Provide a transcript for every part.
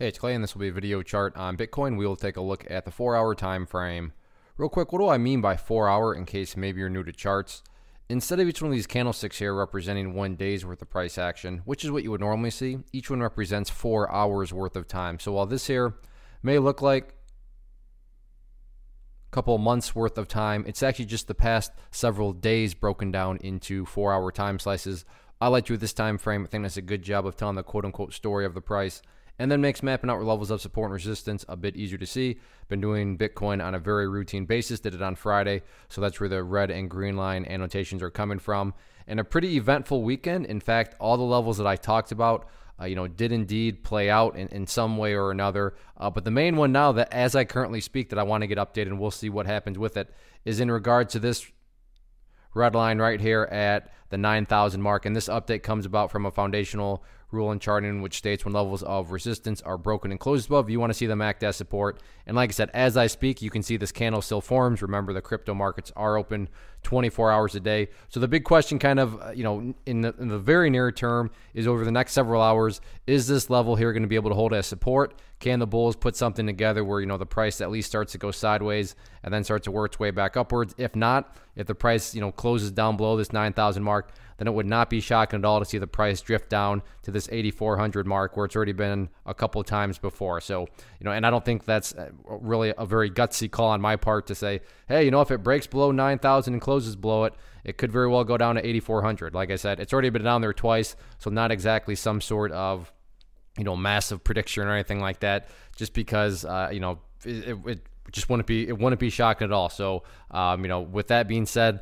Hey, it's Clay, and this will be a video chart on Bitcoin. We will take a look at the four-hour time frame. Real quick, what do I mean by four-hour? In case maybe you're new to charts, instead of each one of these candlesticks here representing one day's worth of price action, which is what you would normally see, each one represents four hours worth of time. So while this here may look like a couple months worth of time, it's actually just the past several days broken down into four-hour time slices. I like to with this time frame. I think that's a good job of telling the quote-unquote story of the price and then makes mapping out levels of support and resistance a bit easier to see. Been doing Bitcoin on a very routine basis. Did it on Friday, so that's where the red and green line annotations are coming from. And a pretty eventful weekend. In fact, all the levels that I talked about, uh, you know, did indeed play out in, in some way or another. Uh, but the main one now that, as I currently speak, that I want to get updated, and we'll see what happens with it, is in regard to this red line right here at the 9,000 mark. And this update comes about from a foundational rule in charting, which states when levels of resistance are broken and closed above, you want to see them act as support. And like I said, as I speak, you can see this candle still forms. Remember, the crypto markets are open 24 hours a day. So the big question, kind of, uh, you know, in the, in the very near term, is over the next several hours, is this level here going to be able to hold as support? Can the bulls put something together where you know the price at least starts to go sideways and then starts to work its way back upwards? If not, if the price you know closes down below this 9,000 mark, then it would not be shocking at all to see the price drift down to this 8,400 mark where it's already been a couple times before. So, you know, and I don't think that's uh, really a very gutsy call on my part to say, hey, you know, if it breaks below 9,000 and closes below it, it could very well go down to 8,400. Like I said, it's already been down there twice, so not exactly some sort of, you know, massive prediction or anything like that. Just because, uh, you know, it, it, just wouldn't be it wouldn't be shocking at all. So, um, you know, with that being said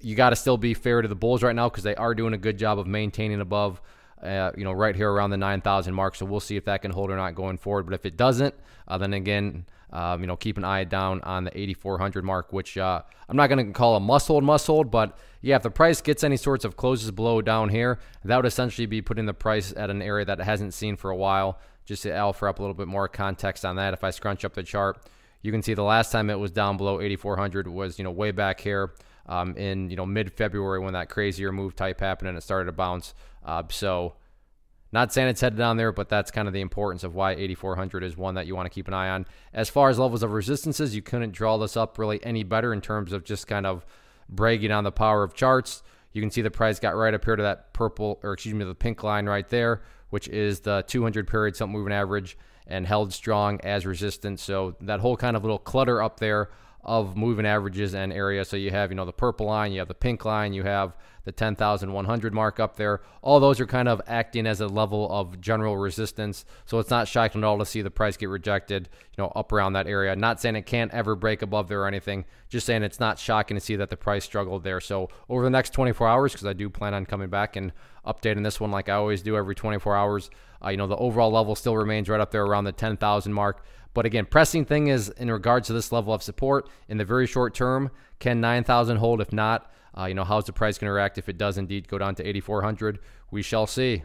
you got to still be fair to the Bulls right now because they are doing a good job of maintaining above, uh, you know, right here around the 9,000 mark. So we'll see if that can hold or not going forward. But if it doesn't, uh, then again, um, you know, keep an eye down on the 8,400 mark, which uh, I'm not going to call a must hold, but yeah, if the price gets any sorts of closes below down here, that would essentially be putting the price at an area that it hasn't seen for a while. Just to offer up a little bit more context on that, if I scrunch up the chart, you can see the last time it was down below 8,400 was, you know, way back here um, in you know mid February when that crazier move type happened and it started to bounce. Uh, so not saying it's headed down there, but that's kind of the importance of why 8400 is one that you want to keep an eye on. As far as levels of resistances, you couldn't draw this up really any better in terms of just kind of bragging on the power of charts. You can see the price got right up here to that purple, or excuse me, the pink line right there, which is the 200 period something moving average, and held strong as resistance. So that whole kind of little clutter up there of moving averages and area. So you have, you know, the purple line, you have the pink line, you have the 10,100 mark up there. All those are kind of acting as a level of general resistance. So it's not shocking at all to see the price get rejected, you know, up around that area. Not saying it can't ever break above there or anything, just saying it's not shocking to see that the price struggled there. So over the next 24 hours, because I do plan on coming back and updating this one like I always do every 24 hours, uh, you know, the overall level still remains right up there around the 10,000 mark. But again, pressing thing is in regards to this level of support in the very short term, can 9,000 hold? If not, uh, you know, how's the price going to react if it does indeed go down to 8,400? We shall see.